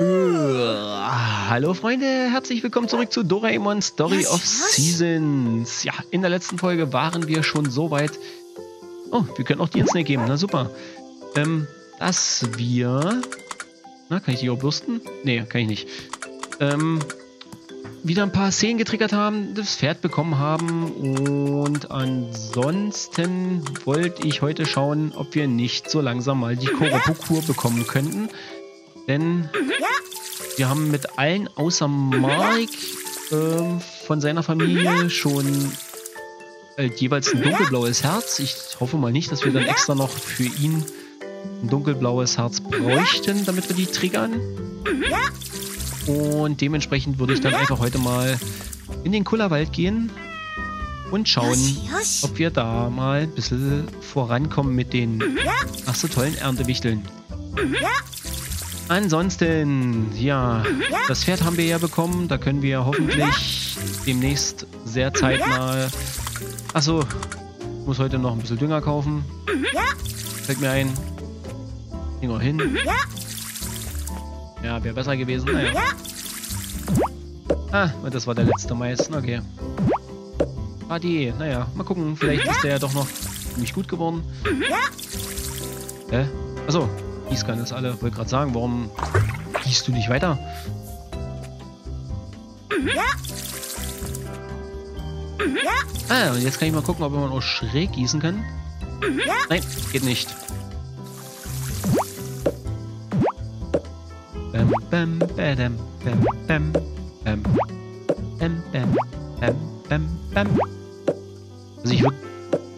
Hallo Freunde, herzlich willkommen zurück zu Doraemon Story Was, of was? Seasons. Ja, in der letzten Folge waren wir schon so weit. Oh, wir können auch die Snake geben, na super. Ähm, dass wir... Na, kann ich die auch bürsten? Nee, kann ich nicht. Ähm, wieder ein paar Szenen getriggert haben, das Pferd bekommen haben und ansonsten wollte ich heute schauen, ob wir nicht so langsam mal die Koropu-Kur bekommen könnten. Denn wir haben mit allen außer Mark ähm, von seiner Familie schon äh, jeweils ein dunkelblaues Herz. Ich hoffe mal nicht, dass wir dann extra noch für ihn ein dunkelblaues Herz bräuchten, damit wir die triggern. Und dementsprechend würde ich dann einfach heute mal in den Kullerwald gehen und schauen, ob wir da mal ein bisschen vorankommen mit den ach so tollen Erntewichteln. Ja. Ansonsten, ja, das Pferd haben wir ja bekommen. Da können wir hoffentlich demnächst sehr zeitnah. Achso, ich muss heute noch ein bisschen Dünger kaufen. Fällt mir ein. Ging auch hin. Ja, wäre besser gewesen. Naja. Ah, und das war der letzte Mais. Okay. Adi, naja, mal gucken. Vielleicht ist der ja doch noch ziemlich gut geworden. Hä? Achso, Gießkanne ist alle. Wollte gerade sagen, warum gießt du nicht weiter? Ah, und jetzt kann ich mal gucken, ob man auch schräg gießen kann. Nein, geht nicht. Bam, bam, badam, bam, bam, bam. Bam, bam, bam, bam, bam. Also ich würde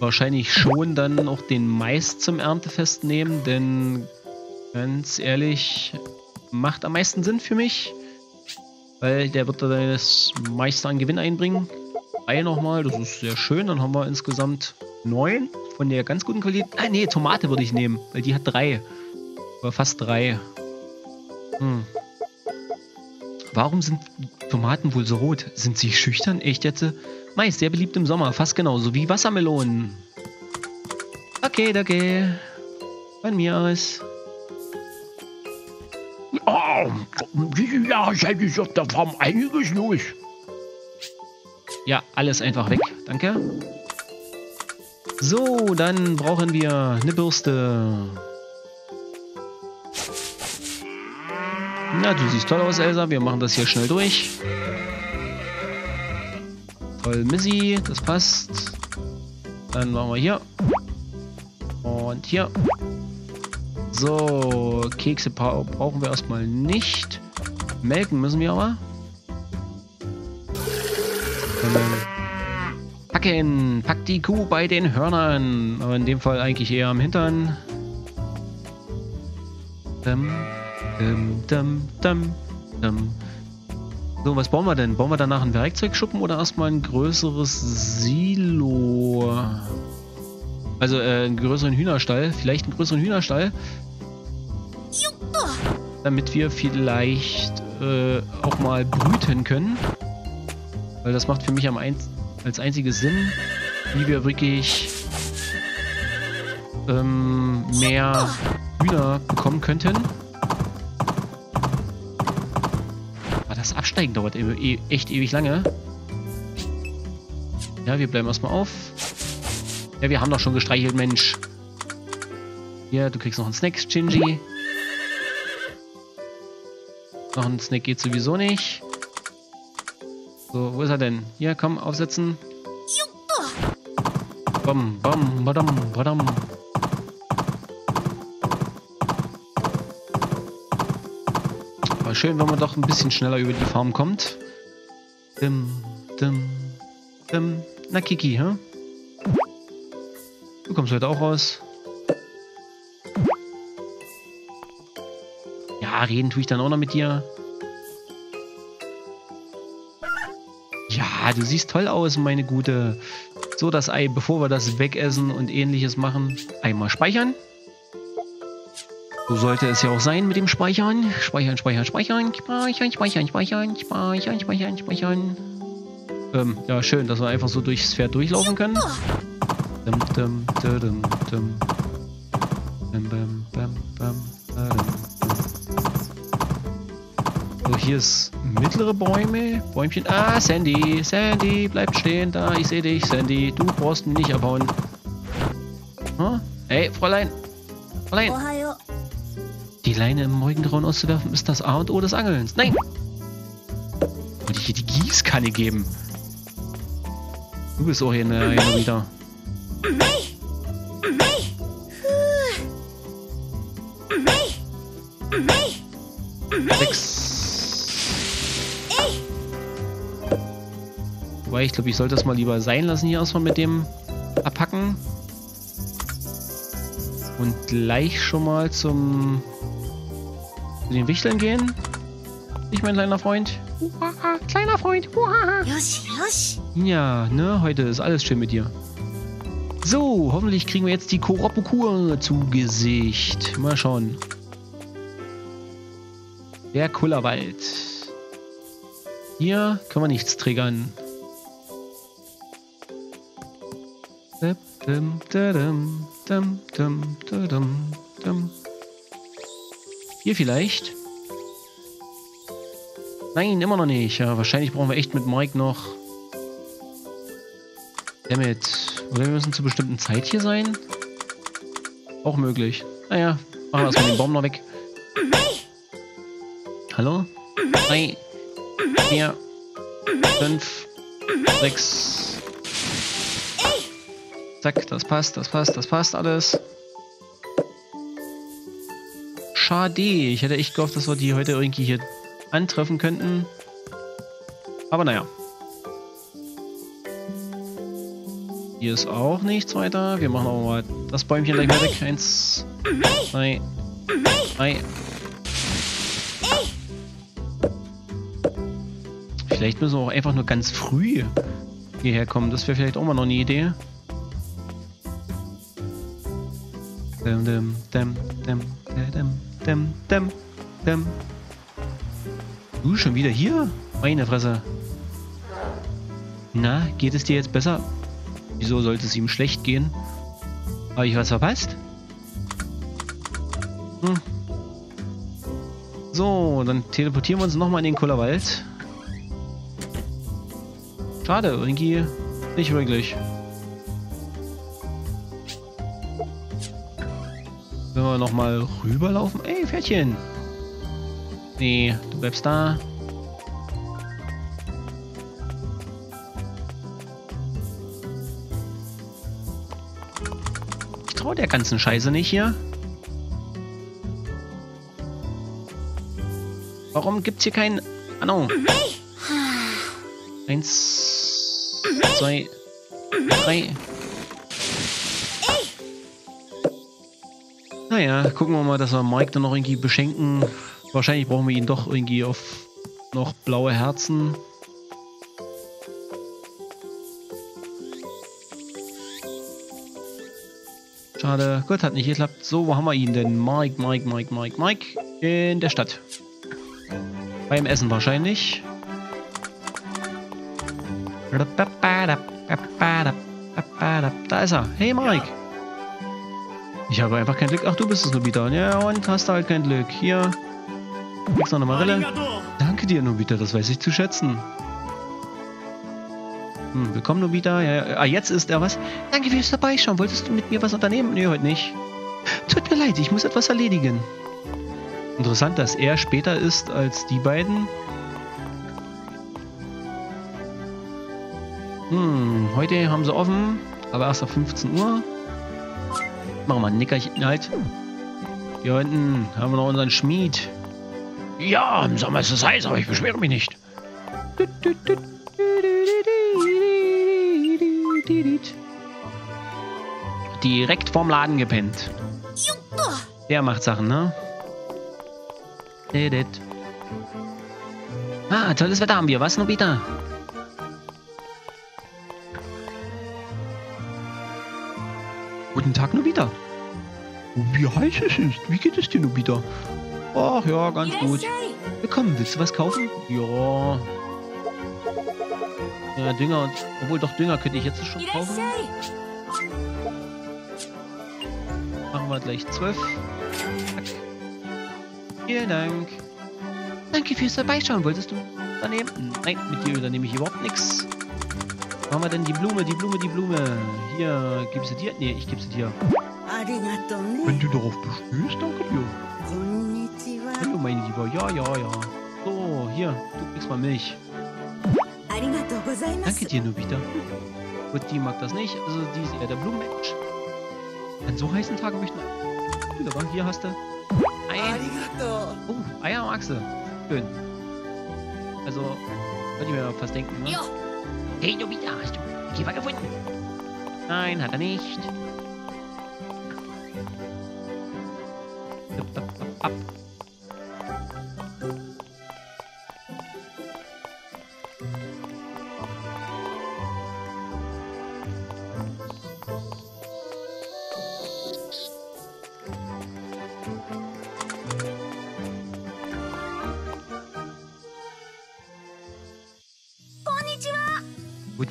wahrscheinlich schon dann auch den Mais zum Erntefest nehmen, denn ganz ehrlich, macht am meisten Sinn für mich, weil der wird da das meiste an Gewinn einbringen. Drei nochmal, das ist sehr schön, dann haben wir insgesamt neun von der ganz guten Qualität. Ah nee, Tomate würde ich nehmen, weil die hat drei. Oder fast drei. Hm. Warum sind Tomaten wohl so rot? Sind sie schüchtern? Echt jetzt? Mais, sehr beliebt im Sommer, fast genauso wie Wassermelonen. Okay, danke. Von mir aus. Ja, ja, seit ist auf der Farm einiges los. Ja, alles einfach weg. Danke. So, dann brauchen wir eine Bürste. Na, du siehst toll aus, Elsa. Wir machen das hier schnell durch. Toll, Missy. Das passt. Dann machen wir hier. Und hier. So, Kekse bra- brauchen wir erstmal nicht. Melken müssen wir aber. Ähm, Packen! Pack die Kuh bei den Hörnern. Aber in dem Fall eigentlich eher am Hintern. Dum, dum, dum. So, was bauen wir denn? Bauen wir danach einen Werkzeugschuppen oder erstmal ein größeres Silo? Also äh, einen größeren Hühnerstall. Vielleicht einen größeren Hühnerstall. Damit wir vielleicht äh, auch mal brüten können. Weil das macht für mich am ein als einziges Sinn, wie wir wirklich ähm, mehr Hühner bekommen könnten. Aber das Absteigen dauert e e echt ewig lange. Ja, wir bleiben erstmal auf. Ja, wir haben doch schon gestreichelt, Mensch. Ja, du kriegst noch einen Snack, Shinji. Noch ein Snack geht sowieso nicht. So, wo ist er denn? Hier, komm, aufsetzen. Bam, bam, badam, badam. War schön, wenn man doch ein bisschen schneller über die Farm kommt. Dim, dim, dim. Na, Kiki, hä? Du kommst heute auch raus. Ja, reden tue ich dann auch noch mit dir. Ja, du siehst toll aus, meine Gute. So, das Ei, bevor wir das wegessen und ähnliches machen, einmal speichern. So sollte es ja auch sein mit dem Speichern. Speichern, speichern, speichern, speichern, speichern, speichern, speichern, speichern, speichern. Ähm, ja, schön, dass wir einfach so durchs Pferd durchlaufen können. Dum, dum, dum, dum, dum. Bam, bam, hier ist mittlere Bäume. Bäumchen. Ah, Sandy. Sandy, bleib stehen da. Ich sehe dich, Sandy. Du brauchst ihn nicht abhauen. Hm? Hey, Fräulein. Fräulein. Die Leine im Morgengrauen auszuwerfen ist das A und O des Angelns. Nein! Wollte ich hier die Gießkanne geben? Du bist auch hier in der wieder. Sechs. Wobei, ich glaube, ich sollte das mal lieber sein lassen hier erstmal mit dem Abhacken. Und gleich schon mal zum zu den Wichteln gehen. Ich mein kleiner Freund. Uhaha, kleiner Freund. Uhaha. Ja, ne, heute ist alles schön mit dir. So, hoffentlich kriegen wir jetzt die Koropukur zu Gesicht. Mal schauen. Der Kullerwald. Hier können wir nichts triggern. Hier vielleicht. Nein, immer noch nicht. Ja, wahrscheinlich brauchen wir echt mit Mike noch... Damit. Oder wir müssen zur bestimmten Zeit hier sein? Auch möglich. Naja, machen wir erstmal den Baum noch weg. Hallo? Drei, vier, fünf, sechs. Zack, das passt, das passt, das passt alles. Schade. Ich hätte echt gehofft, dass wir die heute irgendwie hier antreffen könnten. Aber naja. Hier ist auch nichts weiter. Wir machen aber mal das Bäumchen gleich mal weg. Eins, zwei, drei, Vielleicht müssen wir auch einfach nur ganz früh hierher kommen. Das wäre vielleicht auch mal noch eine Idee. Dum, dum, dum, dum, dum, dum, dum, dum. Du, schon wieder hier? Meine Fresse. Na, geht es dir jetzt besser? Wieso sollte es ihm schlecht gehen? Habe ich was verpasst? Hm. So, dann teleportieren wir uns nochmal in den Kullerwald. Schade, irgendwie nicht wirklich. Wir nochmal rüberlaufen. Ey, Pferdchen. Nee, du bleibst da. Ich traue der ganzen Scheiße nicht hier. Warum gibt's hier keinen... Ahnung. Eins, zwei, drei. Naja, gucken wir mal, dass wir Mike dann noch irgendwie beschenken. Wahrscheinlich brauchen wir ihn doch irgendwie auf noch blaue Herzen. Schade. Gut, hat nicht geklappt. So, wo haben wir ihn denn? Mike, Mike, Mike, Mike, Mike. In der Stadt. Beim Essen wahrscheinlich. Da ist er. Hey Mike. Ich habe einfach kein Glück. Ach, du bist es, Nobita. Ja, und hast halt kein Glück. Hier. Noch eine Marille. Danke dir, Nobita. Das weiß ich zu schätzen. Hm, willkommen, Nobita. Ja, ja. Ah, jetzt ist er was. Danke fürs Vorbeischauen. Wolltest du mit mir was unternehmen? Nee, heute nicht. Tut mir leid, ich muss etwas erledigen. Interessant, dass er später ist als die beiden. Hm, heute haben sie offen, aber erst ab 15 Uhr. Machen wir ein Nickerchen halt. Hier unten haben wir noch unseren Schmied. Ja, im Sommer ist es heiß, aber ich beschwere mich nicht. Direkt vorm Laden gepennt. Der macht Sachen, ne? Ah, tolles Wetter haben wir. Was, Nobita? Guten Tag, Nobita. Wie heiß es ist. Wie geht es dir, Nobita? Ach ja, ganz gut. Willkommen, willst du was kaufen? Ja. Ja, Dünger und... Obwohl, doch Dünger könnte ich jetzt schon kaufen. Machen wir gleich zwölf. Vielen Dank. Danke fürs Vorbeischauen. Wolltest du übernehmen? Nein, mit dir übernehme ich überhaupt nichts. Machen wir denn die Blume, die Blume, die Blume. Hier, gib sie dir. Nee, ich geb sie dir. Wenn du darauf bestehst, danke dir. Hallo, mein Lieber. Ja, ja, ja. So, hier, du kriegst mal Milch. Danke dir, Nobita. Gut, die mag das nicht. Also, die ist eher der Blumenmensch. An so heißen Tagen möchte wir... Aber hier hast du... Eier. Oh, Eier magst du. Schön. Also, könnte ich mir fast denken, ne? Ja. Hey, Nobita, hast du den Käfer gefunden? Nein, hat er nicht.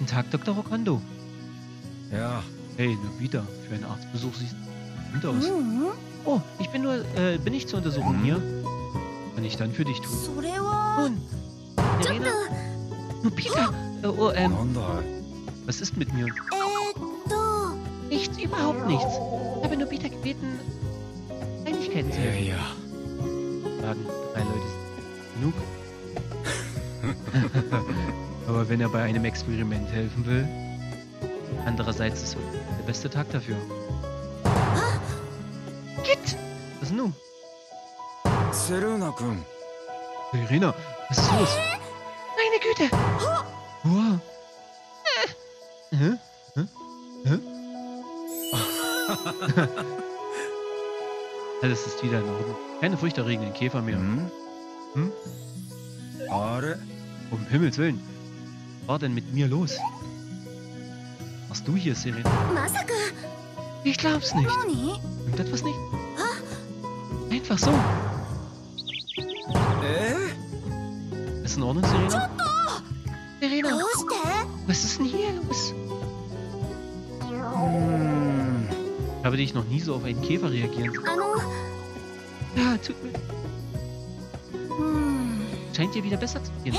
Tag, Dr. Rokondo. Ja. Hey, nur wieder. Für einen Arztbesuch sieht gut aus. Mhm. Oh, ich bin nur, äh, bin ich zur Untersuchung mhm. hier. Kann ich dann für dich tun? Nun, Irene. Nupika. Oh, oh, ähm. Was ist mit mir? Nichts, überhaupt nichts. Ich habe Nobita gebeten, Kleinigkeiten zu ja. Sagen drei Leute. Genug. Aber wenn er bei einem Experiment helfen will, andererseits ist der beste Tag dafür. Git! Was nun? Serena-kun. Serena, was ist los? Meine Güte! Wow. Hä? Hä? Hä? Alles ist wieder in Ordnung. Keine furchterregenden Käfer mehr. Mhm. Hm? hm? Um Himmels Willen war denn mit mir los? Warst du hier, Sirin? Ich glaub's nicht. Nimmt etwas nicht? Einfach so. Äh? Ist in Ordnung, Serena? Serena! Was ist denn hier los? Hm. Ich habe dich noch nie so auf einen Käfer reagieren. Ja, tut mir. Scheint dir wieder besser zu gehen.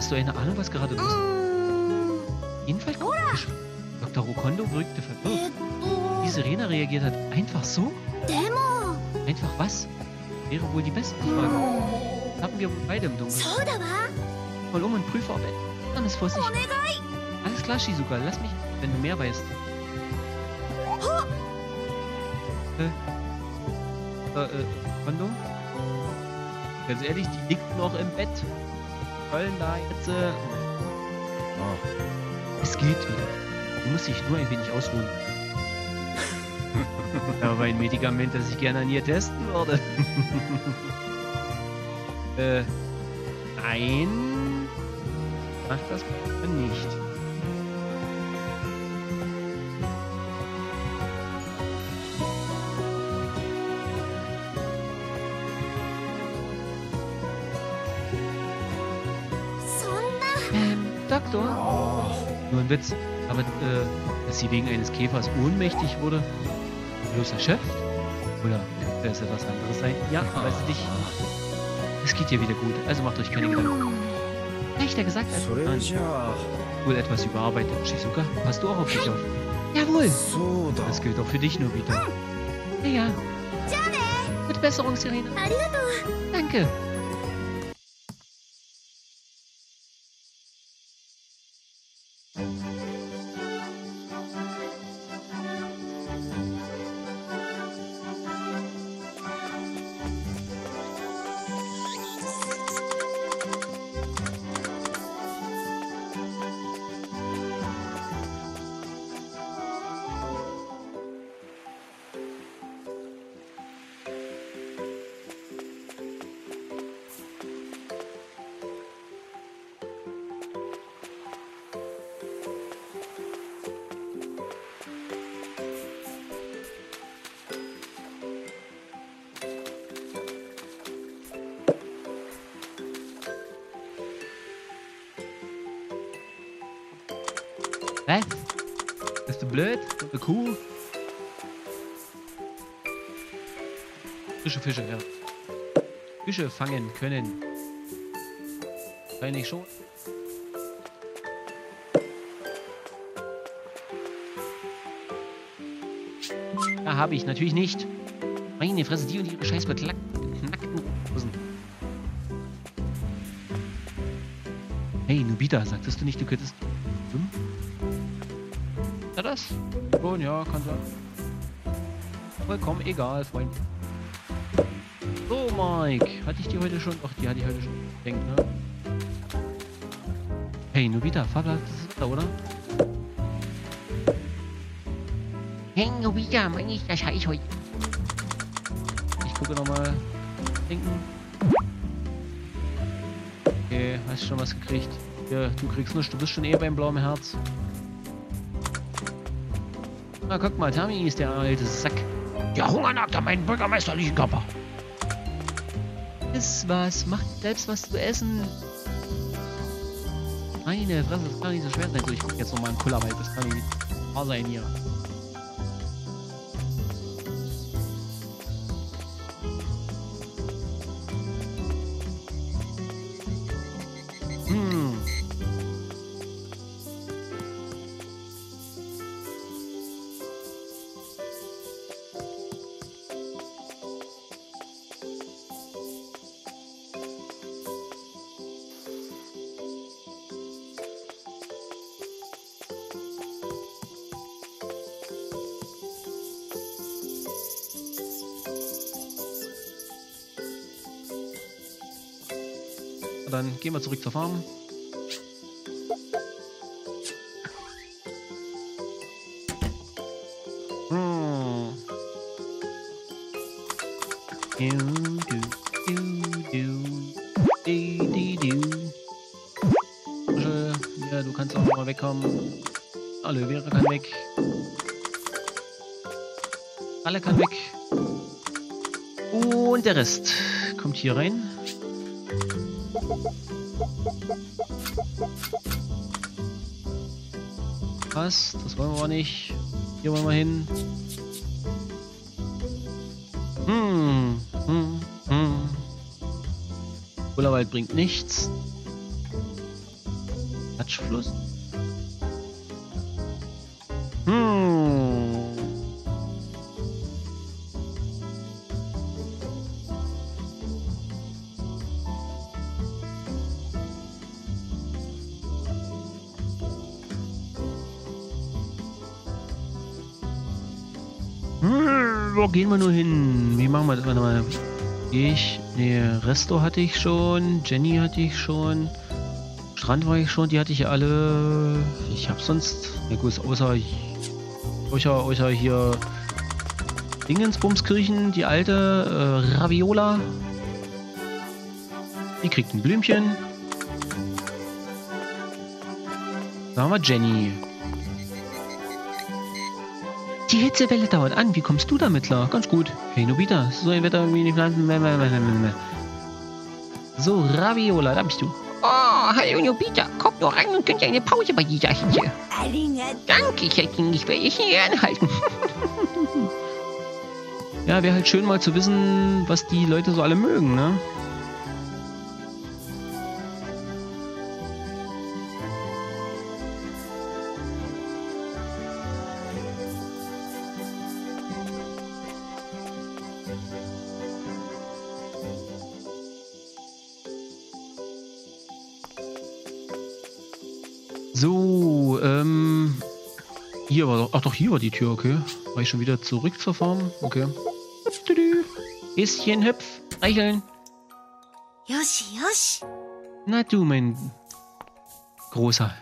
Hast du eine Ahnung, was gerade los ist? Jedenfalls komisch. Dr. Rokondo wirkte verwirrt. Wie Serena reagiert hat, einfach so? Demo! Einfach was? Wäre wohl die beste Frage. Haben wir beide im Dunkeln. Mal um und prüfe, ob alles vor sich. Alles klar, Shizuka, lass mich, wenn du mehr weißt. Äh, äh, äh Kondo? Ganz ehrlich, die liegt noch im Bett. Da jetzt, äh, あ es geht wieder. Du musst dich nur ein wenig ausruhen. Aber ein Medikament, das ich gerne an ihr testen würde. äh, nein. Mach das bitte nicht. Doktor. Oh, nur ein Witz. Aber äh, dass sie wegen eines Käfers ohnmächtig wurde, bloßer Chef? Oder könnte es etwas anderes sein? Ja, ja. weiß ich nicht. Es geht hier wieder gut, also macht euch keine Gedanken. Leichter gesagt als getan. Wohl etwas überarbeitet. Shizuka, passt du auch auf dich auf? Jawohl! Das gilt auch für dich, Nobita. Ja, ja. Mit Besserung, Serena. Danke. Música Was? Bist du blöd? Eine Kuh? Frische Fische, ja. Fische fangen können. Wahrscheinlich schon. Ja, habe ich natürlich nicht. Meine Fresse, die und ihre scheiß beknackten Hosen. Hey, Nubita, sagtest du nicht, du könntest... Ja, das? Schon, ja, kann sein. Vollkommen egal, Freund. So, Mike. Hatte ich die heute schon? Ach, die hatte ich heute schon gedenkt, ne? Hey, Nubita, Fabla, das ist Wetter, oder? Hey, Nobita, meine ich das heißt heute. Ich gucke nochmal. Denken. Okay, hast schon was gekriegt. Ja, du kriegst nichts, du bist schon eh beim blauen Herz. Na, guck mal, Tami ist der alte Sack. Der Hunger nagt an meinen bürgermeisterlichen Körper. Iss was, mach selbst was zu essen. Meine Fresse, das kann nicht so schwer sein. So, ich guck jetzt nochmal in Kullerwald, das kann nicht wahr sein hier. Dann gehen wir zurück zur Farm. Hm. Ja, du kannst auch noch mal wegkommen. Alle, Vera kann weg. Alle kann weg. Und der Rest kommt hier rein. Was? Das wollen wir aber nicht. Hier wollen wir hin. Hm. Hm. Hm. Bringt nichts. Quatschfluss. Gehen wir nur hin? Wie machen wir das? Warte mal. Ich? Nee, Resto hatte ich schon. Jenny hatte ich schon. Strand war ich schon. Die hatte ich alle. Ich hab sonst. Ja gut, außer. Außer, außer hier. Dingensbumskirchen, die alte. Äh, Raviola. Die kriegt ein Blümchen. Da haben wir Jenny. Die Hitzewelle dauert an. Wie kommst du damit klar? Ganz gut. Hey Nobita, so ein Wetter wie die Pflanzen. So, Raviola, da bist du. Oh, hallo Nobita, komm nur rein und dir eine Pause bei dieser Hitze. Danke, ich hätte ihn nicht bei ich hier anhalten. Ja, wäre halt schön mal zu wissen, was die Leute so alle mögen, ne? So, ähm. Hier war doch. Ach doch, hier war die Tür, okay. War ich schon wieder zurück zur Farm? Okay. Tüdü. Häschen hüpf, streicheln. Yoshi, yoshi. Na du, mein Großer.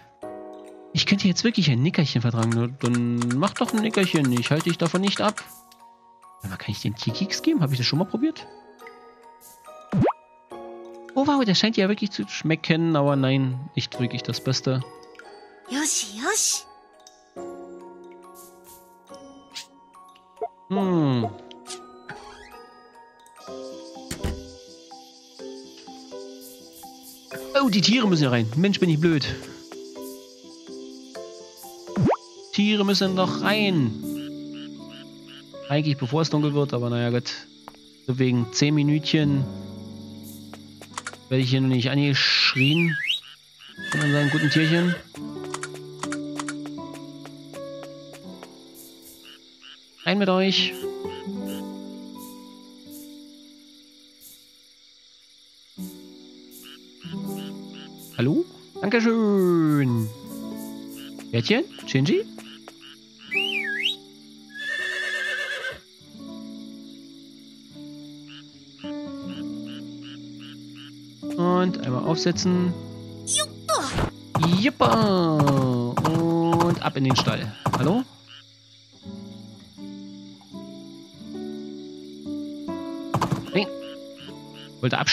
Ich könnte jetzt wirklich ein Nickerchen vertragen. Dann mach doch ein Nickerchen. Ich halte dich davon nicht ab. Aber kann ich den Tierkeks geben? Habe ich das schon mal probiert? Oh wow, der scheint ja wirklich zu schmecken. Aber nein, nicht wirklich das Beste. Yoshi, yoshi. Hm. Oh, die Tiere müssen hier rein. Mensch, bin ich blöd. Tiere müssen doch rein. Eigentlich bevor es dunkel wird, aber naja, Gott. So wegen 10 Minütchen Werde ich hier noch nicht angeschrien von unseren guten Tierchen. Rein mit euch. Hallo? Dankeschön. Pferdchen? Shinji? Und einmal aufsetzen. Juppa! Und ab in den Stall. Hallo?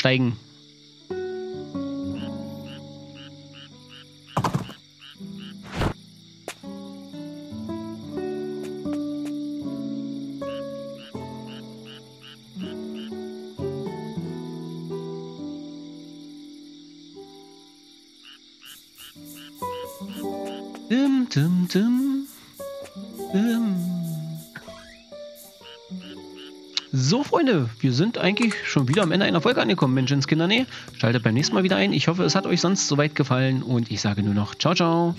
Wollte absteigen. Dim, dim, dim. So, Freunde, wir sind eigentlich schon wieder am Ende einer Folge angekommen, Menschenskinder. Nee, schaltet beim nächsten Mal wieder ein. Ich hoffe, es hat euch sonst soweit gefallen und ich sage nur noch ciao, ciao.